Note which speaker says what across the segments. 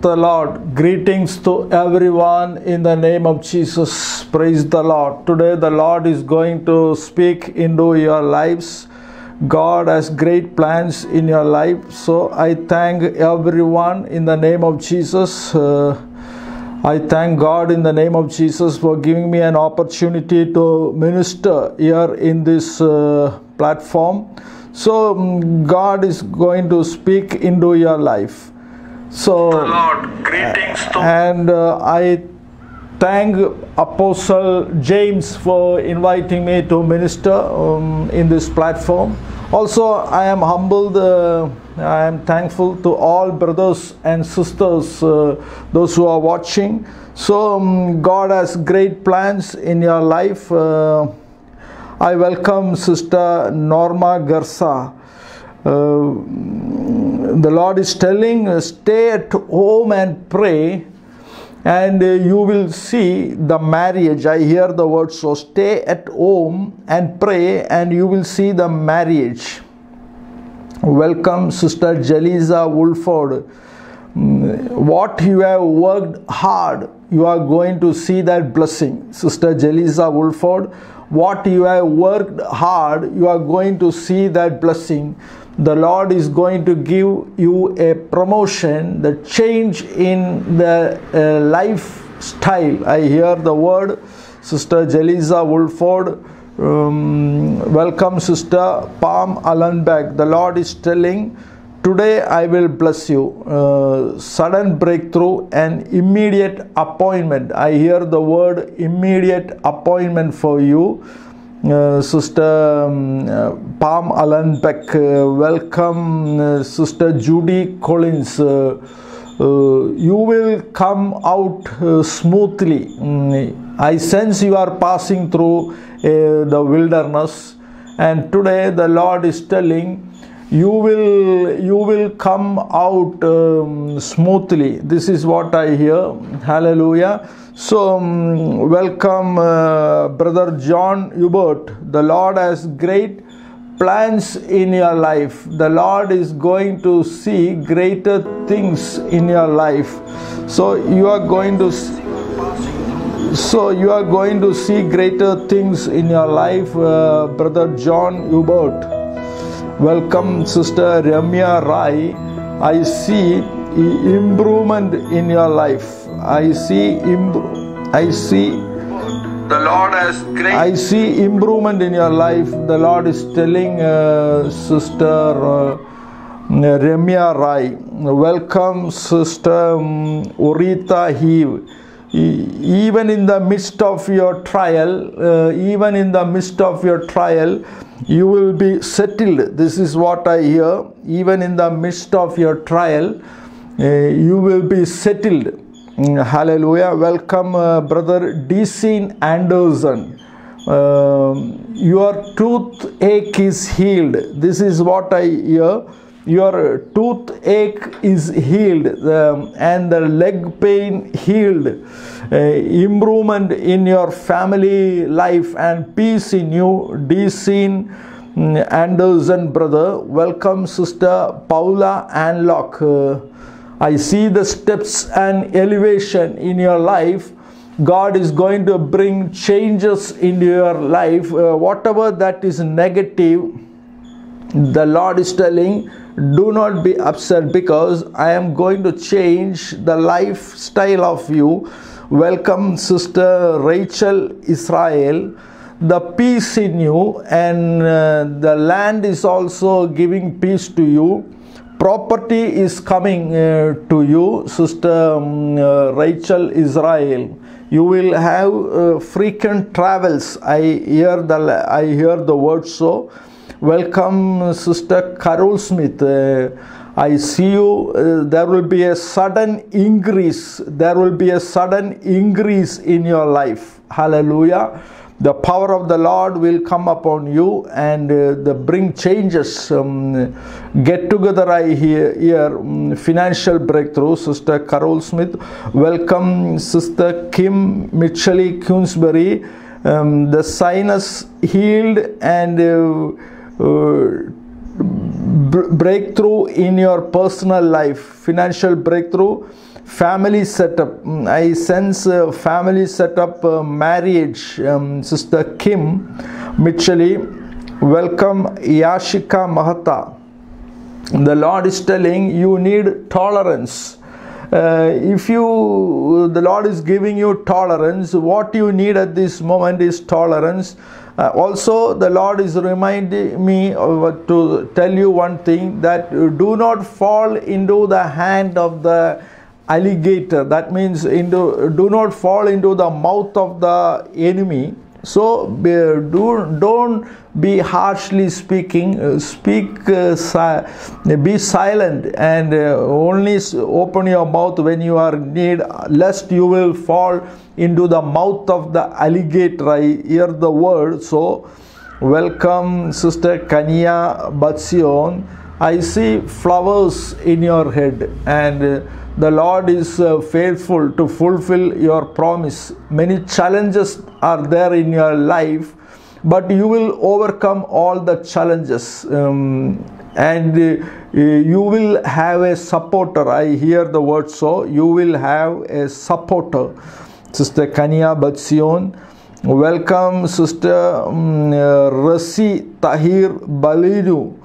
Speaker 1: the Lord. Greetings to everyone in the name of Jesus. Praise the Lord. Today, the Lord is going to speak into your lives. God has great plans in your life. So, I thank everyone in the name of Jesus. Uh, I thank God in the name of Jesus for giving me an opportunity to minister here in this uh, platform. So, mm, God is going to speak into your life. So,
Speaker 2: Lord, greetings to
Speaker 1: and uh, I thank Apostle James for inviting me to minister um, in this platform. Also, I am humbled, uh, I am thankful to all brothers and sisters, uh, those who are watching. So, um, God has great plans in your life. Uh, I welcome Sister Norma Garza. Uh, the Lord is telling, uh, stay at home and pray, and uh, you will see the marriage. I hear the word, so stay at home and pray, and you will see the marriage. Welcome, Sister Jeliza Woolford. Mm, What you have worked hard, you are going to see that blessing. Sister Jeliza Woolford, what you have worked hard, you are going to see that blessing. The Lord is going to give you a promotion, the change in the uh, lifestyle. I hear the word, Sister Jeliza Woolford. Um, welcome, Sister Palm Allenbeck. The Lord is telling, Today I will bless you. Uh, sudden breakthrough and immediate appointment. I hear the word immediate appointment for you. Uh, Sister um, uh, Palm Allenbeck, uh, welcome, Sister Judy Collins. You will come out smoothly. Mm, I sense you are passing through the wilderness, and today the Lord is telling you will you will come out um, smoothly. This is what i hear. Hallelujah. So um, welcome uh, brother john hubert. The lord has great plans in your life. The lord is going to see greater things in your life. So you are going to so you are going to see greater things in your life uh, brother john hubert Welcome, Sister Ramya Rai. I see improvement in your life. I see, I see,
Speaker 2: the Lord has great
Speaker 1: I see improvement in your life. The Lord is telling uh, Sister uh, Ramya Rai. Welcome, Sister um, Urita Heave. Even in the midst of your trial, uh, even in the midst of your trial, you will be settled. This is what I hear. Even in the midst of your trial, uh, you will be settled. Mm, Hallelujah. Welcome, uh, Brother Deacon Anderson. Um, your toothache is healed. This is what I hear. Your toothache is healed um, and the leg pain healed. Uh, improvement in your family life and peace in you. Deacon mm, Anderson, brother. Welcome, Sister Paula Anlock. Uh, I see the steps and elevation in your life. God is going to bring changes into your life. Uh, whatever that is negative, the Lord is telling, do not be upset because I am going to change the lifestyle of you. Welcome, Sister Rachel Israel. The peace in you, and uh, the land is also giving peace to you. Property is coming uh, to you sister um, uh, rachel israel. You will have uh, frequent travels. I hear the i hear the word so. Welcome sister carol smith. Uh, i see you uh, there will be a sudden increase. There will be a sudden increase in your life. Hallelujah. The power of the lord will come upon you and uh, the bring changes. Um, get together i hear here um, financial breakthrough. Sister carol smith welcome. Sister kim mitchell Queensbury. um, the sinus healed and uh, uh, breakthrough in your personal life, financial breakthrough, family setup. Mm, I sense uh, family setup, uh, marriage. Um, Sister Kim Mitchell, welcome Yashika Mahata. The Lord is telling you need tolerance. Uh, if you the lord is giving you tolerance what you need at this moment is tolerance uh, also the lord is reminding me of, to tell you one thing that do not fall into the hand of the alligator. That means into do not fall into the mouth of the enemy. So do, don't be harshly speaking. Uh, speak uh, si- be silent and uh, only open your mouth when you are in need. Lest you will fall into the mouth of the alligator i hear the word so welcome sister kania batsion i see flowers in your head and uh, the Lord is uh, faithful to fulfill your promise. Many challenges are there in your life, but you will overcome all the challenges. Um, and uh, you will have a supporter. I hear the word so. You will have a supporter. Sister Kania Batsion. Welcome, Sister um, uh, Rasi Tahir Balinu.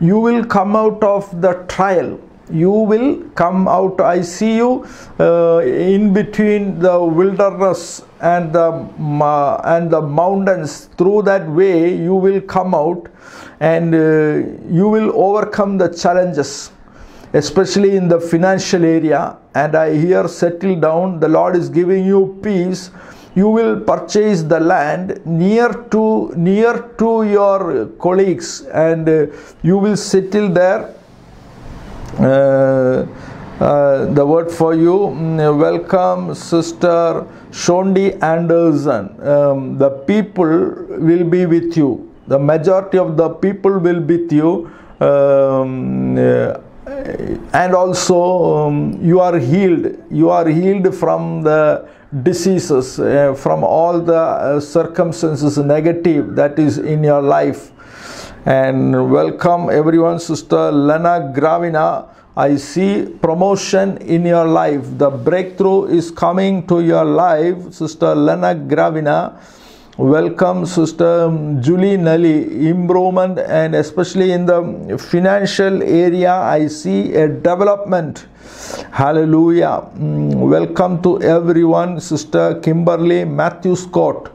Speaker 1: You will come out of the trial you will come out i see you uh, in between the wilderness and the uh, and the mountains through that way you will come out and uh, you will overcome the challenges especially in the financial area and i hear settle down the lord is giving you peace you will purchase the land near to near to your colleagues and uh, you will settle there uh, uh, the word for you. Mm, Welcome, Sister Shondi Anderson. Um, the people will be with you. The majority of the people will be with you. Um, uh, and also, um, you are healed. You are healed from the diseases, uh, from all the uh, circumstances negative that is in your life. And welcome everyone sister lena gravina. I see promotion in your life. The breakthrough is coming to your life sister lena gravina welcome sister julie nelly improvement and especially in the financial area i see a development. Hallelujah. Mm, welcome to everyone sister kimberly matthew scott.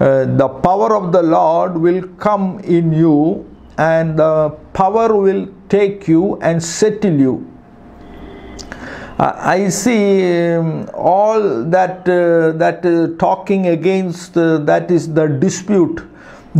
Speaker 1: Uh, the power of the Lord will come in you, and the power will take you and settle you. I see um, all that uh, that uh, talking against uh, that is the dispute.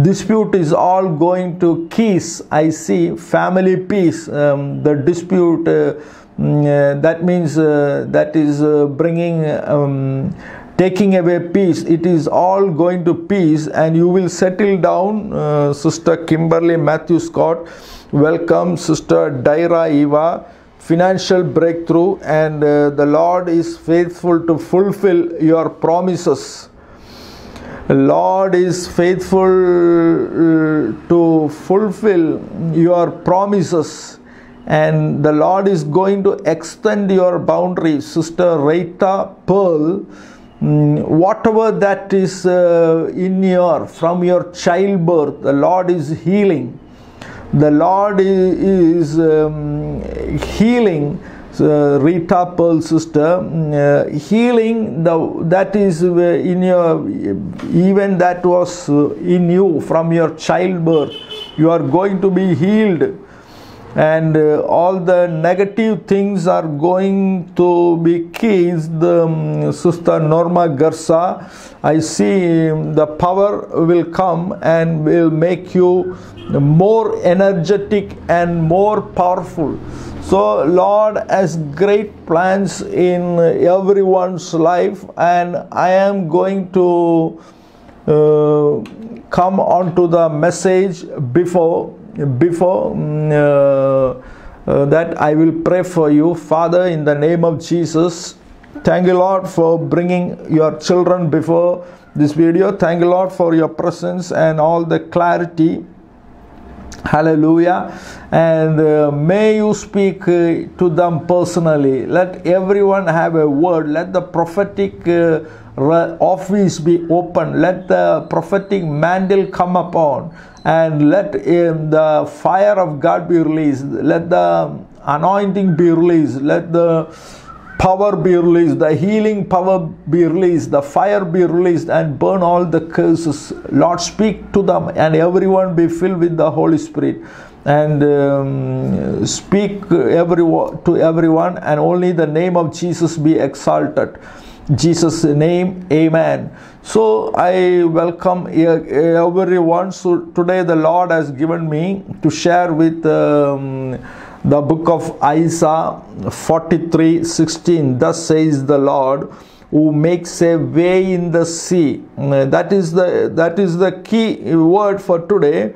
Speaker 1: Dispute is all going to keys. I see family peace. Um, the dispute uh, mm, uh, that means uh, that is bringing. Um, taking away peace it is all going to peace and you will settle down sister kimberly matthew scott welcome sister daira eva financial breakthrough and uh, the lord is faithful to fulfill your promises. Lord is faithful uh, to fulfill your promises. And the lord is going to extend your boundaries sister Rita pearl Mm, whatever that is uh, in your from your childbirth the lord is healing the lord is, is um, healing uh, Rita Pearl sister. Mm, uh, healing the that is uh, in your even that was uh, in you from your childbirth you are going to be healed and uh, all the negative things are going to be keys the um, sister norma garza i see um, the power will come and will make you more energetic and more powerful. So lord has great plans in everyone's life and i am going to uh, come on to the message before before mm, uh, uh, that I will pray for you. Father, in the name of Jesus, thank you, Lord, for bringing your children before this video. Thank you, Lord, for your presence and all the clarity Hallelujah. And uh, may you speak uh, to them personally. Let everyone have a word. Let the prophetic uh, office be open. Let the prophetic mantle come upon. And let um, the fire of God be released. Let the anointing be released. Let the power be released, the healing power be released, the fire be released, and burn all the curses. Lord, speak to them, and everyone be filled with the Holy Spirit. And um, speak everyone, to everyone, and only the name of Jesus be exalted. Jesus' name, Amen. So I welcome everyone. So today the Lord has given me to share with. Um, the book of Isaiah 43 16. Thus says the Lord, who makes a way in the sea. Uh, That is the that is the key word for today.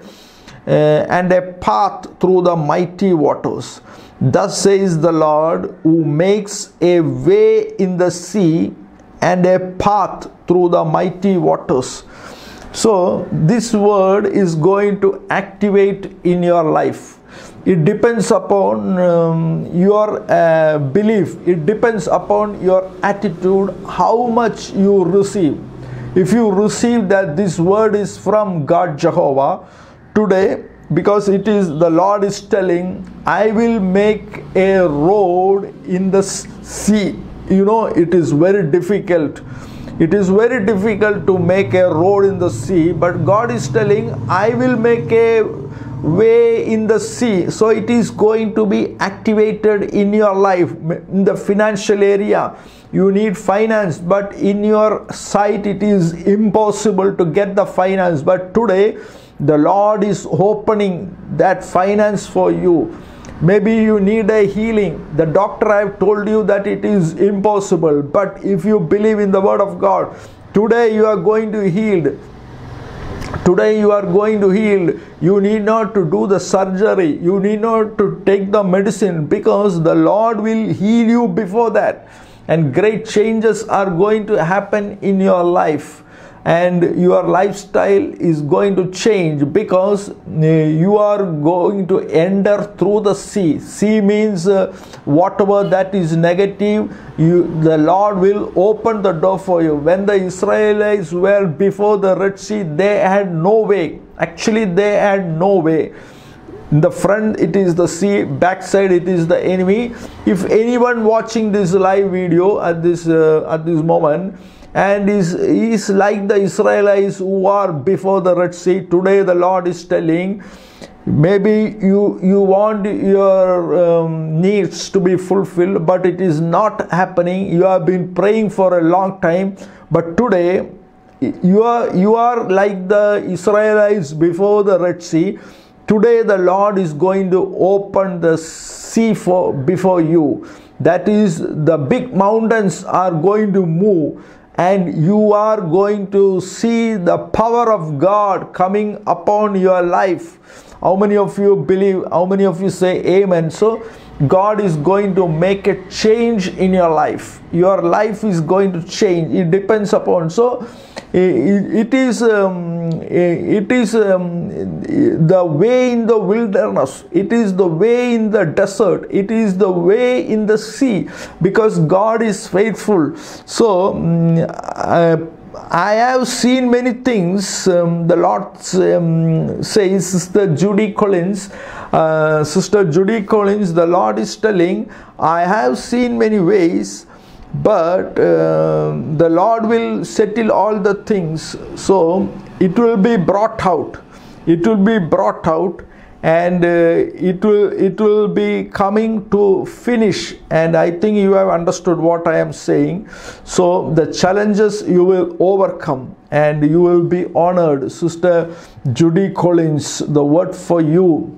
Speaker 1: Uh, and a path through the mighty waters. Thus says the Lord, who makes a way in the sea and a path through the mighty waters. So, this word is going to activate in your life. It depends upon um, your uh, belief, it depends upon your attitude, how much you receive. If you receive that this word is from God Jehovah today, because it is the Lord is telling, I will make a road in the sea. You know, it is very difficult it is very difficult to make a road in the sea, but God is telling, I will make a way in the sea. So it is going to be activated in your life, in the financial area. You need finance, but in your sight, it is impossible to get the finance. But today, the Lord is opening that finance for you. Maybe you need a healing. The doctor i have told you that it is impossible but if you believe in the word of god today you are going to heal today you are going to heal you need not to do the surgery. You need not to take the medicine because the lord will heal you before that. And great changes are going to happen in your life and your lifestyle is going to change because uh, you are going to enter through the sea. Sea means uh, whatever that is negative you the lord will open the door for you. When the israelites were before the red sea they had no way. Actually they had no way. In the front it is the sea backside it is the enemy. If anyone watching this live video at this uh, at this moment and is is like the israelites who are before the red sea. Today the lord is telling maybe you you want your um, needs to be fulfilled but it is not happening. You have been praying for a long time but today you are you are like the israelites before the red sea. Today the lord is going to open the sea for before you. That is the big mountains are going to move and you are going to see the power of god coming upon your life. How many of you believe how many of you say amen? So god is going to make a change in your life. Your life is going to change. It depends upon so it, is um, it is um, the way in the wilderness. It is the way in the desert. It is the way in the sea. Because god is faithful. So um, uh, I have seen many things. Um, the Lord um, says, Sister Judy Collins, uh, Sister Judy Collins, the Lord is telling, I have seen many ways, but uh, the Lord will settle all the things. So it will be brought out. It will be brought out and uh, it will it will be coming to finish and i think you have understood what i am saying so the challenges you will overcome and you will be honored sister judy collins the word for you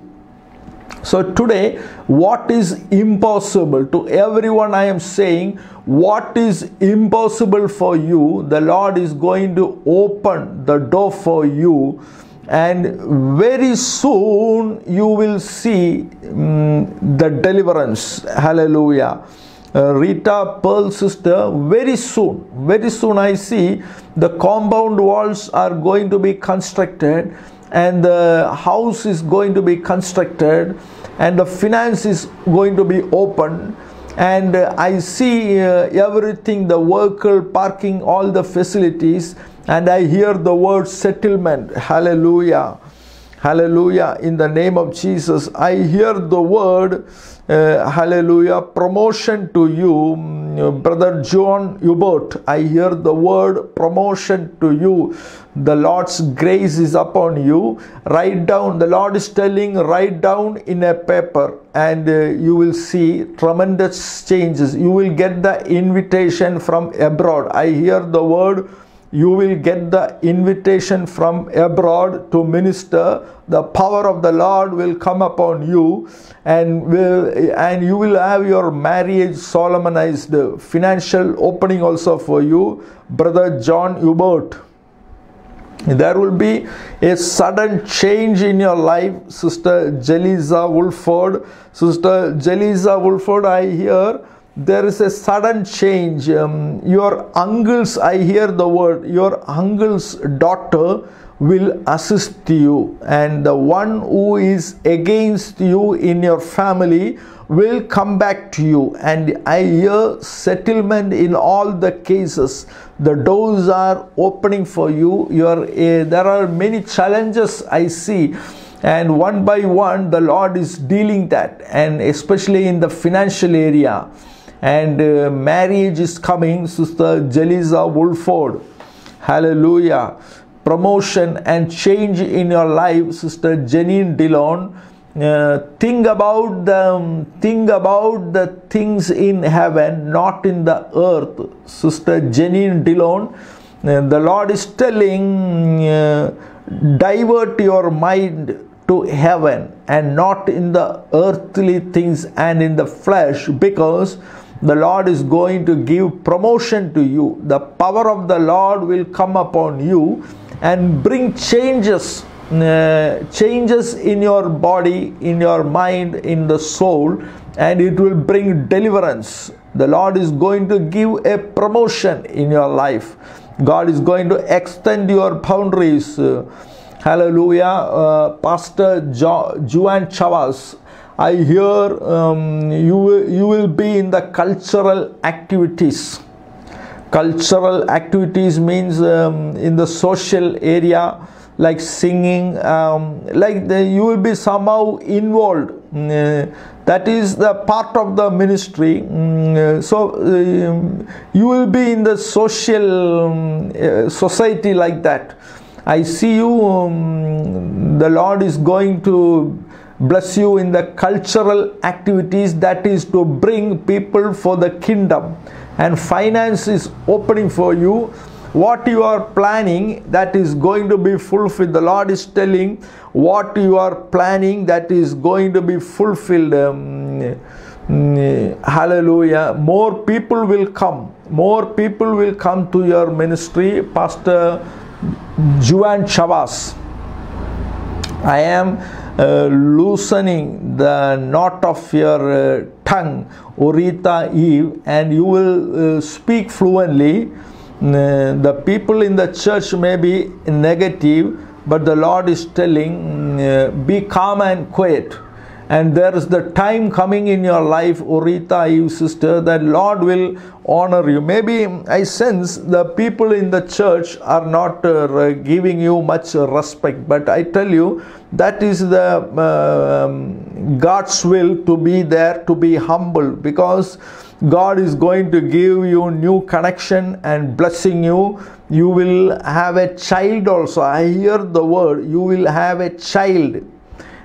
Speaker 1: so today what is impossible to everyone i am saying what is impossible for you the lord is going to open the door for you and very soon you will see um, the deliverance. Hallelujah. Uh, rita pearl sister very soon very soon i see the compound walls are going to be constructed and the house is going to be constructed and the finance is going to be open and uh, i see uh, everything the vehicle parking all the facilities and i hear the word settlement. Hallelujah hallelujah. In the name of jesus i hear the word uh, hallelujah promotion to you mm, brother john hubert. I hear the word promotion to you. The lord's grace is upon you. Write down the lord is telling write down in a paper and uh, you will see tremendous changes. You will get the invitation from abroad. I hear the word you will get the invitation from abroad to minister. The power of the lord will come upon you and will and you will have your marriage solemnized. Financial opening also for you brother john hubert. There will be a sudden change in your life sister jelisa wolford sister jelisa wolford i hear there is a sudden change. Um, your uncles i hear the word your uncle's daughter will assist you. And the one who is against you in your family will come back to you. And i hear settlement in all the cases. The doors are opening for you. You are uh, there are many challenges i see. And one by one the lord is dealing that. And especially in the financial area and uh, marriage is coming sister jelisa wolford hallelujah. Promotion and change in your life sister janine dillon. Uh, think about the think about the things in heaven not in the earth sister janine dillon. Uh, the lord is telling uh, divert your mind to heaven and not in the earthly things and in the flesh because the Lord is going to give promotion to you. The power of the Lord will come upon you and bring changes, uh, changes in your body, in your mind, in the soul, and it will bring deliverance. The Lord is going to give a promotion in your life. God is going to extend your boundaries. Uh, hallelujah. Uh, Pastor jo- Juan Chavas I hear um, you, you will be in the cultural activities. Cultural activities means um, in the social area like singing, um, like the, you will be somehow involved. Uh, that is the part of the ministry. Mm, so um, you will be in the social um, uh, society like that. I see you, um, the Lord is going to bless you in the cultural activities that is to bring people for the kingdom. And finance is opening for you. What you are planning that is going to be fulfilled. The lord is telling what you are planning that is going to be fulfilled. Um, hallelujah. More people will come. More people will come to your ministry pastor juan chavas. I am uh, loosening the knot of your uh, tongue, Orita Eve, and you will uh, speak fluently. Uh, the people in the church may be negative, but the Lord is telling, uh, be calm and quiet and there is the time coming in your life orita you sister that lord will honor you. Maybe i sense the people in the church are not uh, giving you much respect but i tell you that is the uh, god's will to be there to be humble because god is going to give you new connection and blessing you. You will have a child also. I hear the word you will have a child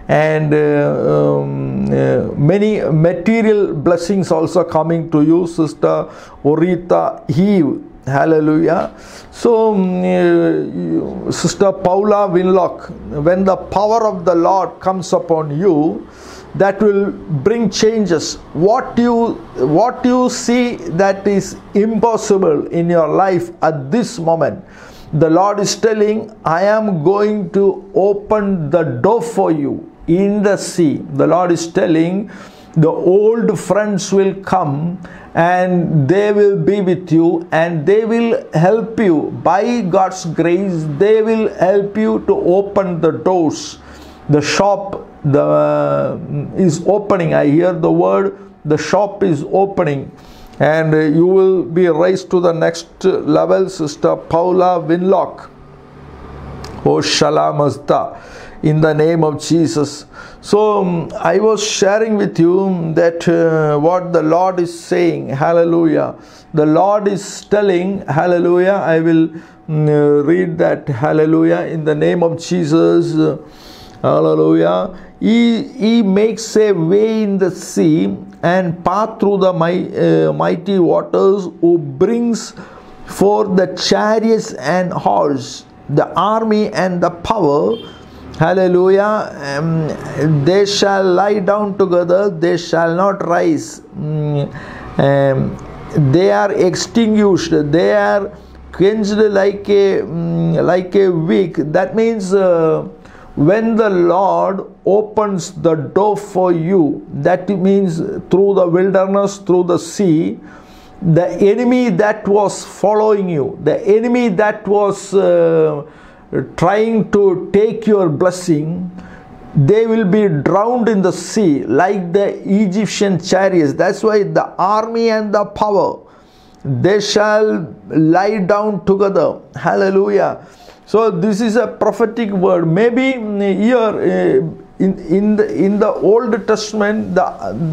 Speaker 1: and uh, um, uh, many material blessings also coming to you sister orita Eve hallelujah. So um, uh, sister paula winlock when the power of the lord comes upon you that will bring changes. What you what you see that is impossible in your life at this moment? The lord is telling i am going to open the door for you in the sea. The Lord is telling, the old friends will come and they will be with you and they will help you. By God's grace they will help you to open the doors. The shop the uh, is opening. I hear the word the shop is opening. And you will be raised to the next level sister paula winlock. Oh shalamasta in the name of jesus. So um, i was sharing with you that uh, what the lord is saying. Hallelujah. The lord is telling hallelujah. I will mm, uh, read that hallelujah in the name of jesus. Hallelujah. He, he makes a way in the sea and path through the mi- uh, mighty waters who brings forth the chariots and horse the army and the power hallelujah. Um, they shall lie down together. They shall not rise. Mm, um, they are extinguished. They are quenched like a mm, like a wick that means uh, when the lord opens the door for you that means through the wilderness through the sea the enemy that was following you the enemy that was uh, trying to take your blessing they will be drowned in the sea like the egyptian chariots. That's why the army and the power they shall lie down together. Hallelujah. So this is a prophetic word. Maybe here uh, in, in the in the old testament the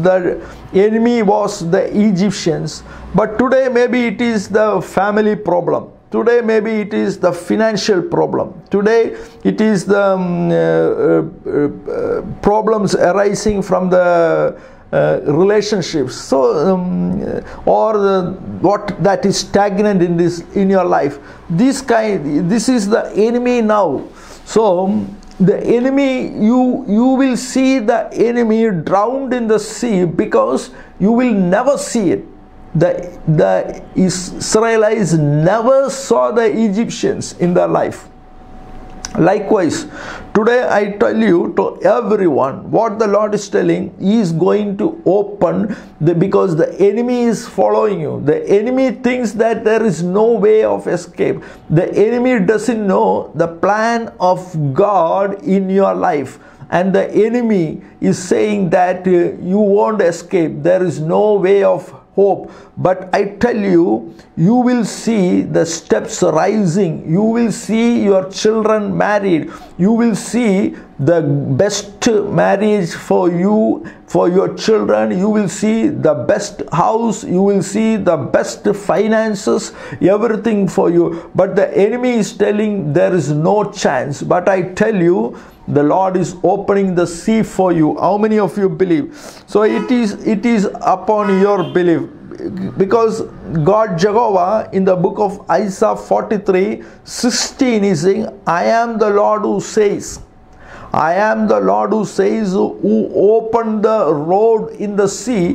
Speaker 1: the enemy was the egyptians. But today maybe it is the family problem today maybe it is the financial problem. Today it is the um, uh, uh, uh, problems arising from the uh, relationships. So um, or the, what that is stagnant in this in your life. This kind this is the enemy now. So the enemy you you will see the enemy drowned in the sea because you will never see it the the israelites never saw the egyptians in their life. Likewise today i tell you to everyone what the lord is telling he is going to open the because the enemy is following you. The enemy thinks that there is no way of escape. The enemy doesn't know the plan of god in your life. And the enemy is saying that uh, you won't escape. There is no way of hope. But i tell you you will see the steps rising. You will see your children married. You will see the best marriage for you for your children. You will see the best house. You will see the best finances everything for you. But the enemy is telling there is no chance. But i tell you the lord is opening the sea for you. How many of you believe? So it is it is upon your belief. Because god jehovah in the book of isaiah 43 16 is saying i am the lord who says I am the Lord who says, who opened the road in the sea.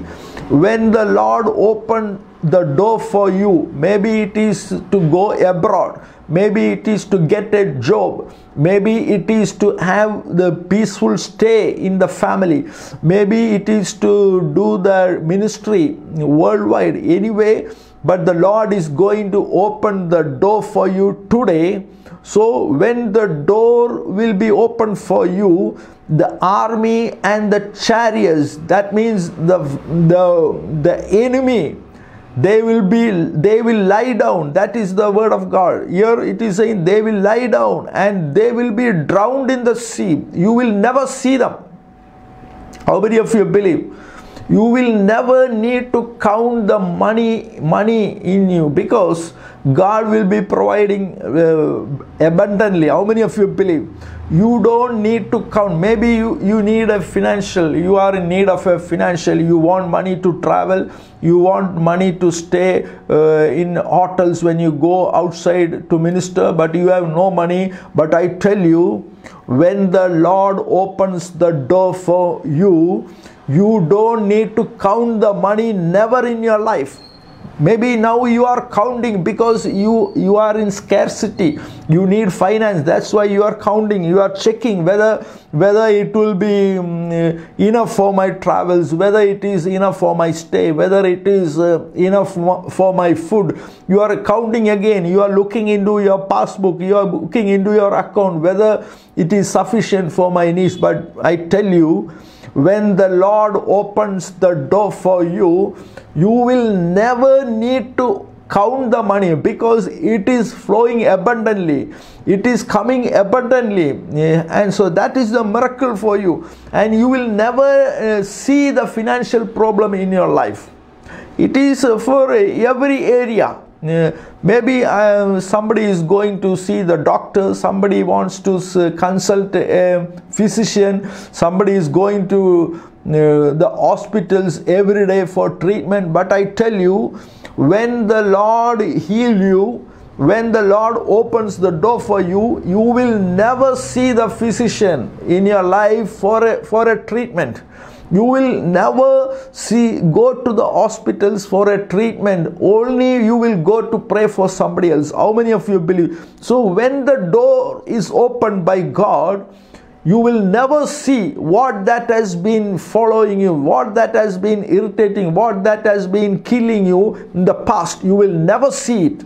Speaker 1: When the Lord opened the door for you, maybe it is to go abroad, maybe it is to get a job, maybe it is to have the peaceful stay in the family, maybe it is to do the ministry worldwide. Anyway, but the Lord is going to open the door for you today. So, when the door will be open for you, the army and the chariots, that means the, the, the enemy, they will be they will lie down. That is the word of god. Here it is saying they will lie down and they will be drowned in the sea. You will never see them. How many of you believe you will never need to count the money money in you because god will be providing uh, abundantly. How many of you believe? You don't need to count. Maybe you, you need a financial you are in need of a financial. You want money to travel. You want money to stay uh, in hotels when you go outside to minister but you have no money. But i tell you when the lord opens the door for you you don't need to count the money never in your life. Maybe now you are counting because you you are in scarcity. You need finance that's why you are counting. You are checking whether whether it will be um, enough for my travels whether it is enough for my stay whether it is uh, enough for my food. You are counting again. You are looking into your passbook. You are looking into your account whether it is sufficient for my needs. But i tell you when the Lord opens the door for you, you will never need to count the money because it is flowing abundantly. It is coming abundantly. And so that is the miracle for you. And you will never uh, see the financial problem in your life. It is for every area uh, maybe uh, somebody is going to see the doctor. Somebody wants to s- consult a physician. Somebody is going to uh, the hospitals every day for treatment. But i tell you when the lord heal you when the lord opens the door for you you will never see the physician in your life for a, for a treatment you will never see go to the hospitals for a treatment. Only you will go to pray for somebody else. How many of you believe? So when the door is opened by god you will never see what that has been following you what that has been irritating what that has been killing you in the past. You will never see it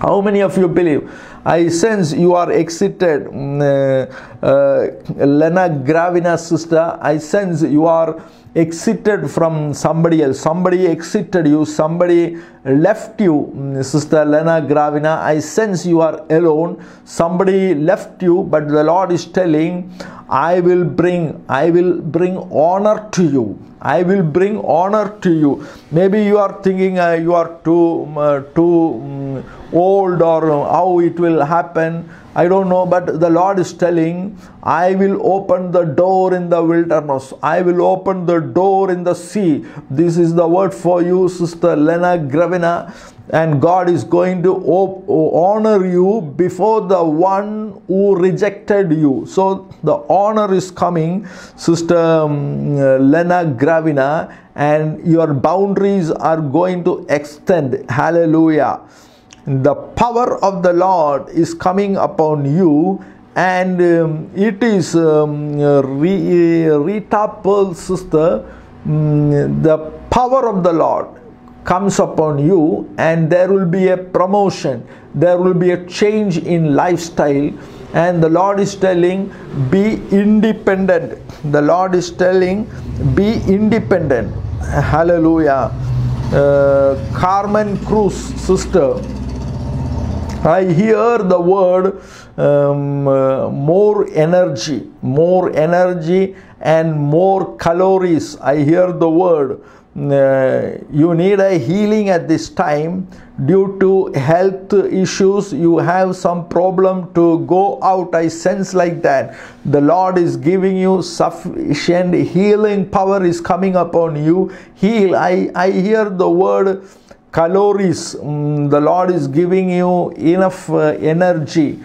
Speaker 1: how many of you believe? I sense you are excited. Mm, uh, uh, Lena Gravina sister, I sense you are exited from somebody else. Somebody exited you, somebody left you, sister Lena Gravina. I sense you are alone. Somebody left you, but the Lord is telling, I will bring, I will bring honor to you. I will bring honor to you. Maybe you are thinking uh, you are too uh, too um, old or how it will happen. I don't know, but the Lord is telling, I will open the door in the wilderness. I will open the door in the sea. This is the word for you, Sister Lena Gravina. And God is going to honor you before the one who rejected you. So the honor is coming, Sister um, Lena Gravina, and your boundaries are going to extend. Hallelujah the power of the Lord is coming upon you, and um, it is um, Re- Rita Pearl sister. mm, the power of the Lord comes upon you, and there will be a promotion, there will be a change in lifestyle. And the Lord is telling, be independent. The Lord is telling, be independent. Hallelujah. Uh, Carmen Cruz, sister, I hear the word um, uh, more energy, more energy and more calories. I hear the word. Uh, you need a healing at this time. Due to health issues you have some problem to go out. I sense like that. The lord is giving you sufficient healing power is coming upon you. Heal. I i hear the word calories mm, the lord is giving you enough uh, energy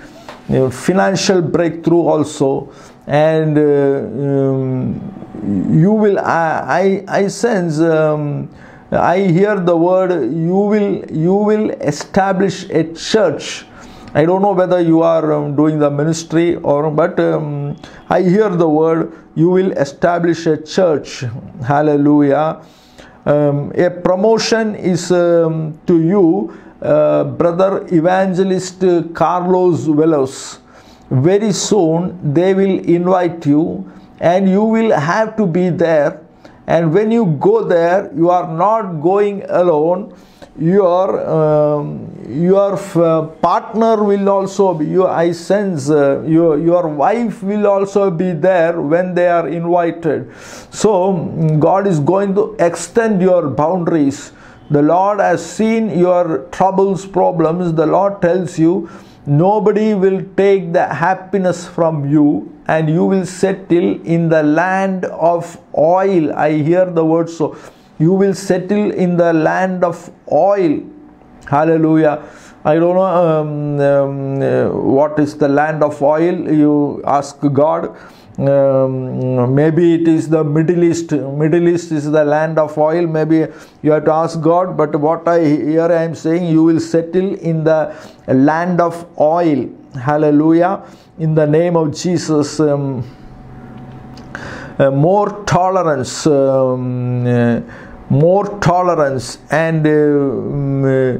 Speaker 1: financial breakthrough also. And uh, um, you will i i, I sense um, i hear the word you will you will establish a church. I don't know whether you are um, doing the ministry or but um, i hear the word you will establish a church. Hallelujah um, a promotion is um, to you, uh, brother evangelist Carlos Velos. Very soon they will invite you, and you will have to be there. And when you go there, you are not going alone. Your um, your uh, partner will also be. You, I sense uh, your your wife will also be there when they are invited. So God is going to extend your boundaries. The Lord has seen your troubles, problems. The Lord tells you nobody will take the happiness from you and you will settle in the land of oil. I hear the word so. You will settle in the land of oil. Hallelujah. I don't know um, um, uh, what is the land of oil. You ask God. um, maybe it is the middle east middle east is the land of oil maybe you have to ask god but what i here i am saying you will settle in the land of oil hallelujah in the name of jesus um, uh, more tolerance um, uh, more tolerance and uh, um, uh,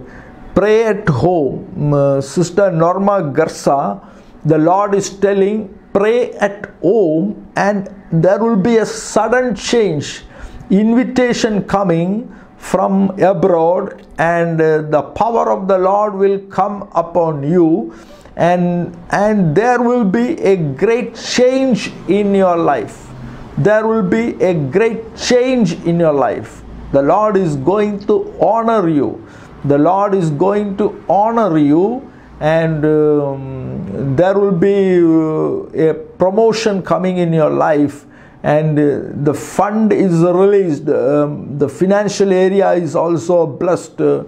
Speaker 1: pray at home. Uh, sister norma garza the lord is telling pray at home and there will be a sudden change. Invitation coming from abroad and the power of the lord will come upon you and and there will be a great change in your life. There will be a great change in your life the lord is going to honor you. The lord is going to honor you and um, there will be uh, a promotion coming in your life and uh, the fund is released. Um, the financial area is also blessed. Uh,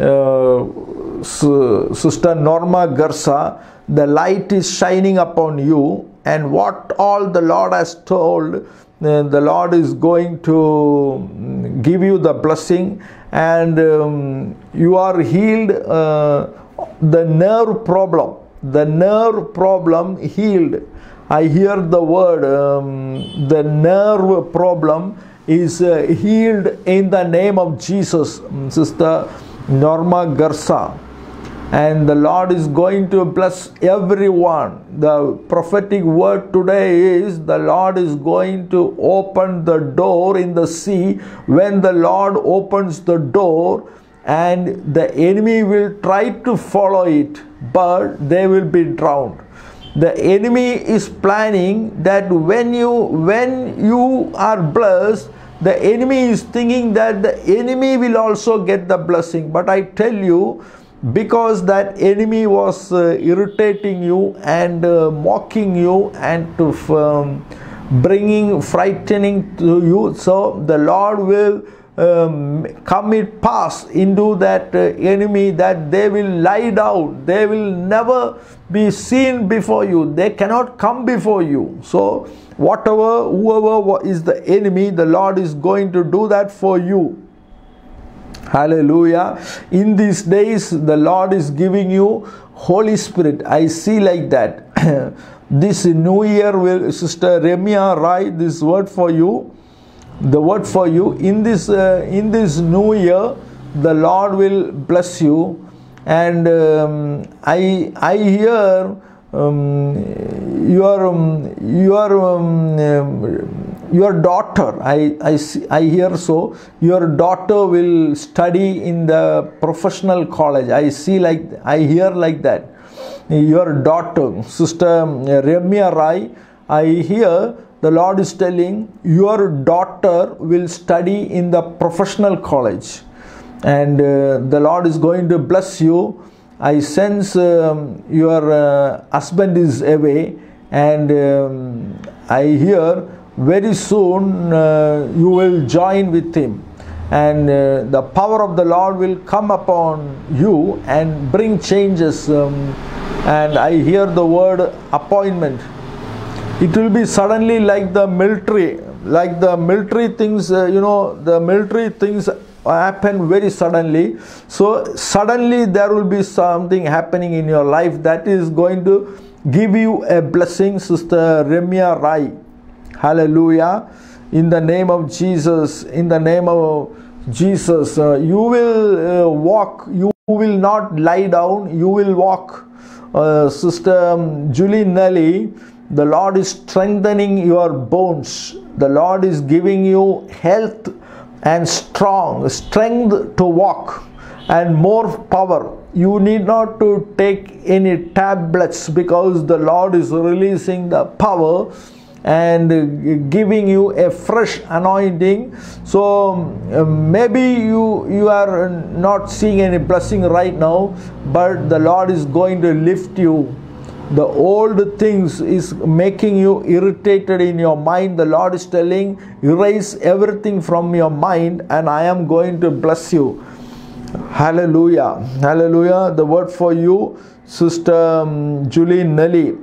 Speaker 1: uh, sister norma garza the light is shining upon you and what all the lord has told the lord is going to mm, give you the blessing and um, you are healed uh, the nerve problem the nerve problem healed. I hear the word um, the nerve problem is uh, healed in the name of jesus Mm, sister norma garza and the lord is going to bless everyone. The prophetic word today is the lord is going to open the door in the sea. When the lord opens the door and the enemy will try to follow it but they will be drowned. The enemy is planning that when you when you are blessed the enemy is thinking that the enemy will also get the blessing. But i tell you because that enemy was uh, irritating you and uh, mocking you and to um, bringing frightening to you. So the lord will um, come it pass into that uh, enemy that they will lie down. They will never be seen before you. They cannot come before you. So whatever whoever is the enemy the lord is going to do that for you hallelujah. In these days the lord is giving you holy spirit. I see like that. This new year will sister remia write this word for you. The word for you. In this uh, in this new year the lord will bless you. And um, i i hear um, your um, your um, um, your daughter. I, I see, I hear so your daughter will study in the professional college. I see like i hear like that. Your daughter sister remya rai i hear the lord is telling your daughter will study in the professional college. And uh, the lord is going to bless you. I sense um, your uh, husband is away. And um, i hear very soon uh, you will join with him. And uh, the power of the lord will come upon you and bring changes um, and i hear the word appointment. It will be suddenly like the military like the military things uh, you know the military things happen very suddenly. So suddenly there will be something happening in your life that is going to give you a blessing sister remia rai hallelujah. In the name of jesus in the name of jesus uh, you will uh, walk. You will not lie down. You will walk. Uh, sister julie nelly the lord is strengthening your bones. The lord is giving you health and strong strength to walk and more power. You need not to take any tablets because the lord is releasing the power and giving you a fresh anointing. So um, maybe you you are not seeing any blessing right now but the lord is going to lift you. The old things is making you irritated in your mind. The lord is telling erase everything from your mind and i am going to bless you. Hallelujah. Hallelujah. The word for you sister um, julie nelly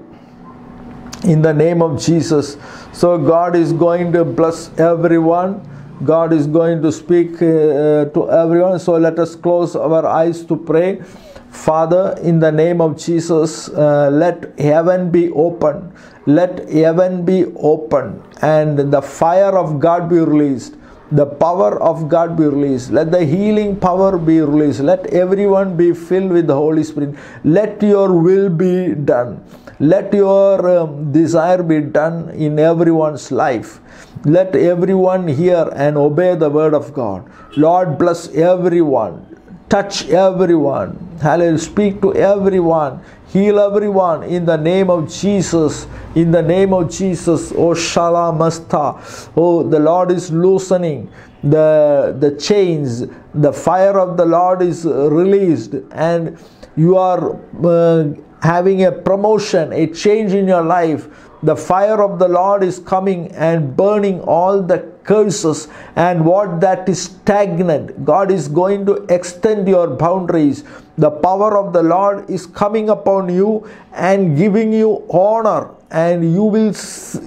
Speaker 1: in the name of Jesus. So, God is going to bless everyone. God is going to speak uh, to everyone. So, let us close our eyes to pray. Father, in the name of Jesus, uh, let heaven be open. Let heaven be open and the fire of God be released the power of God be released. Let the healing power be released. Let everyone be filled with the Holy Spirit. Let your will be done. Let your um, desire be done in everyone's life. Let everyone hear and obey the word of God. Lord, bless everyone. Touch everyone. Hallelujah. Speak to everyone. Heal everyone in the name of Jesus. In the name of Jesus. Oh Shalamasta. Oh, the Lord is loosening the, the chains. The fire of the Lord is released, and you are uh, having a promotion, a change in your life. The fire of the Lord is coming and burning all the curses and what that is stagnant. God is going to extend your boundaries. The power of the Lord is coming upon you and giving you honor and you will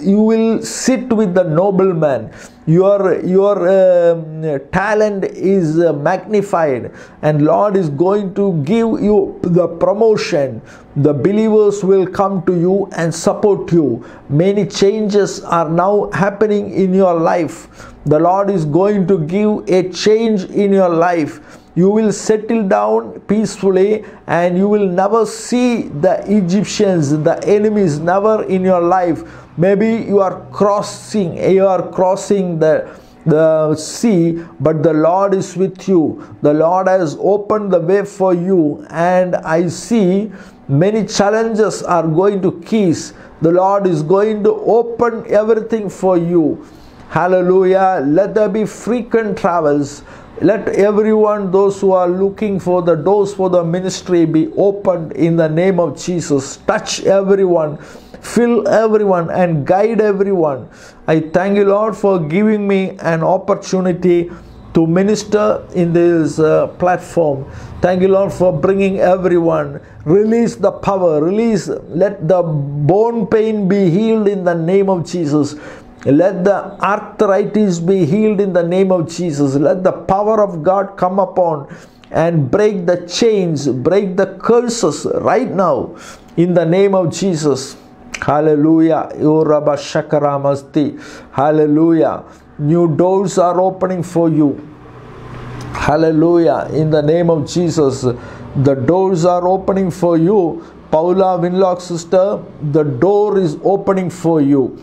Speaker 1: you will sit with the nobleman your your uh, talent is uh, magnified and lord is going to give you the promotion. The believers will come to you and support you. Many changes are now happening in your life. The lord is going to give a change in your life you will settle down peacefully and you will never see the Egyptians, the enemies, never in your life. Maybe you are crossing, you are crossing the the sea, but the Lord is with you. The Lord has opened the way for you, and I see many challenges are going to kiss. The Lord is going to open everything for you. Hallelujah. Let there be frequent travels. Let everyone, those who are looking for the doors for the ministry, be opened in the name of Jesus. Touch everyone, fill everyone, and guide everyone. I thank you, Lord, for giving me an opportunity to minister in this uh, platform. Thank you, Lord, for bringing everyone. Release the power, release, let the bone pain be healed in the name of Jesus. Let the arthritis be healed in the name of Jesus. Let the power of God come upon and break the chains, break the curses right now in the name of Jesus. Hallelujah. Hallelujah. New doors are opening for you. Hallelujah. In the name of Jesus, the doors are opening for you. Paula Winlock sister, the door is opening for you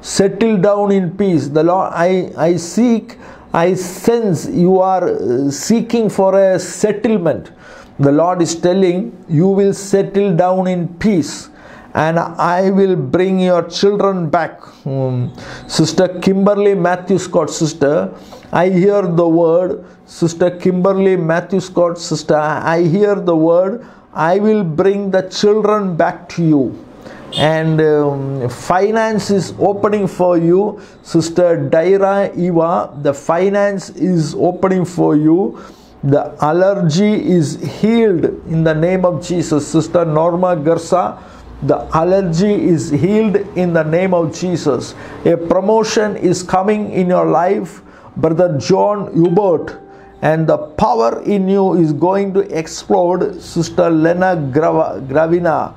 Speaker 1: settle down in peace. The lord i i seek i sense you are uh, seeking for a settlement. The lord is telling you will settle down in peace and i will bring your children back. Um, sister kimberly matthew scott sister i hear the word. Sister kimberly matthew scott sister i hear the word. I will bring the children back to you and um, finance is opening for you sister daira eva the finance is opening for you. The allergy is healed in the name of jesus sister norma garza. The allergy is healed in the name of jesus. A promotion is coming in your life brother john hubert. And the power in you is going to explode sister lena Grava, gravina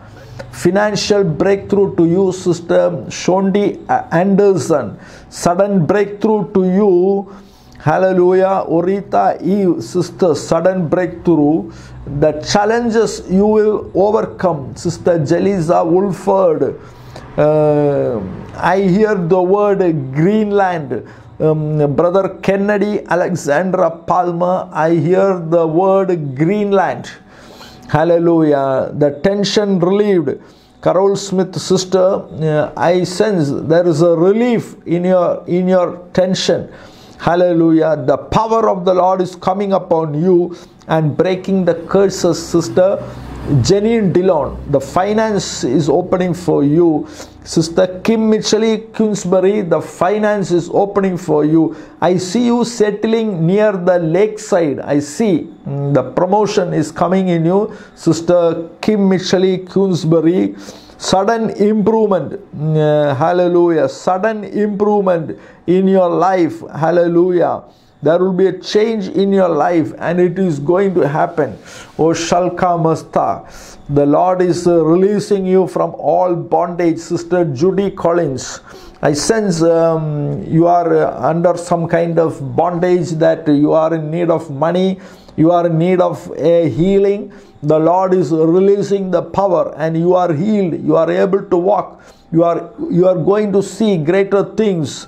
Speaker 1: financial breakthrough to you sister shondi anderson. Sudden breakthrough to you. Hallelujah. Orita eve sister sudden breakthrough. The challenges you will overcome sister jelisa wolford uh, i hear the word greenland. Um, brother kennedy alexandra palmer i hear the word greenland Hallelujah. The tension relieved. Carol Smith sister, uh, I sense there is a relief in your in your tension. Hallelujah. The power of the Lord is coming upon you and breaking the curses, sister. Janine Dillon, the finance is opening for you. Sister Kim Mitchell Queensbury, the finance is opening for you. I see you settling near the lakeside. I see mm, the promotion is coming in you. Sister Kim Mitchell Queensbury, sudden improvement Mm, uh, hallelujah sudden improvement in your life hallelujah there will be a change in your life and it is going to happen. O shalka masta the lord is uh, releasing you from all bondage. Sister judy collins i sense um, you are uh, under some kind of bondage that you are in need of money. You are in need of a healing. The lord is releasing the power and you are healed. You are able to walk. You are you are going to see greater things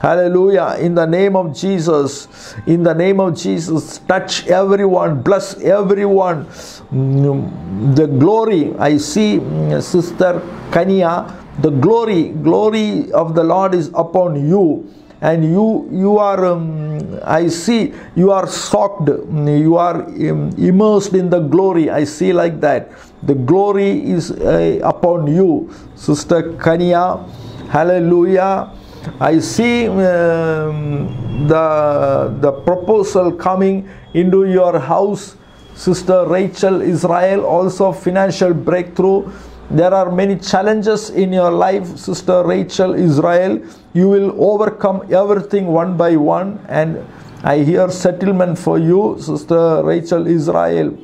Speaker 1: hallelujah. In the name of jesus. In the name of jesus. Touch everyone. Bless everyone. Mm, the glory. I see mm, sister kania the glory. Glory of the lord is upon you. And you you are um, i see you are soaked. Mm, you are um, immersed in the glory. I see like that. The glory is uh, upon you sister kania. Hallelujah i see um, the the proposal coming into your house. Sister rachel israel also financial breakthrough. There are many challenges in your life sister rachel israel. You will overcome everything one by one. And i hear settlement for you sister rachel israel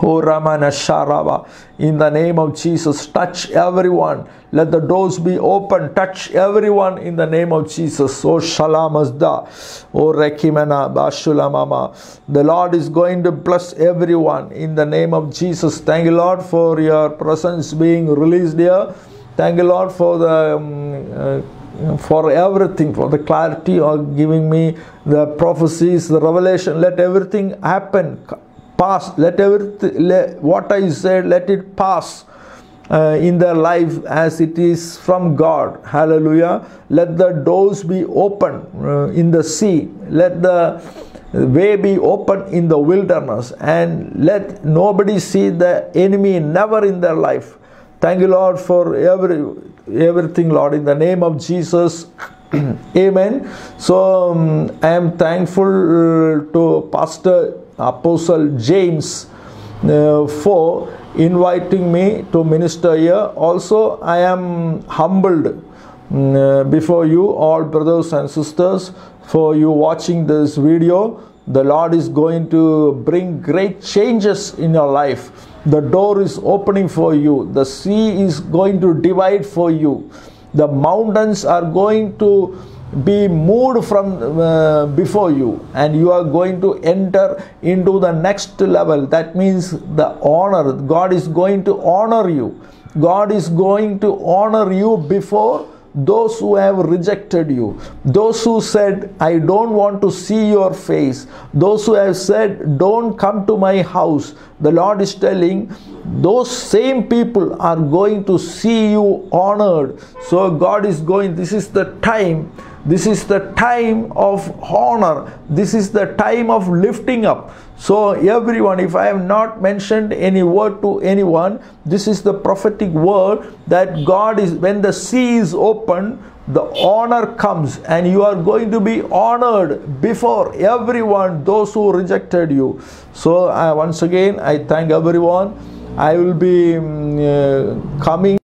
Speaker 1: in the name of Jesus, touch everyone. Let the doors be open. Touch everyone in the name of Jesus. Oh Shalamazda, oh Rekimana Bashulamama. The Lord is going to bless everyone in the name of Jesus. Thank you, Lord, for your presence being released here. Thank you, Lord, for the um, uh, for everything, for the clarity of giving me the prophecies, the revelation. Let everything happen pass let everything let, what i said let it pass uh, in their life as it is from god. Hallelujah. Let the doors be open uh, in the sea. Let the way be open in the wilderness. And let nobody see the enemy never in their life. Thank you lord for every everything lord in the name of jesus. Amen. So um, i am thankful uh, to pastor apostle james uh, for inviting me to minister here. Also i am humbled mm, uh, before you all brothers and sisters for you watching this video. The lord is going to bring great changes in your life. The door is opening for you. The sea is going to divide for you. The mountains are going to be moved from uh, before you and you are going to enter into the next level. That means the honor god is going to honor you. God is going to honor you before those who have rejected you. Those who said i don't want to see your face. Those who have said don't come to my house. The lord is telling those same people are going to see you honored. So god is going this is the time this is the time of honor. This is the time of lifting up. So everyone if i have not mentioned any word to anyone this is the prophetic word that god is when the sea is open the honor comes and you are going to be honored before everyone those who rejected you. So once again i thank everyone. I will be um, uh, coming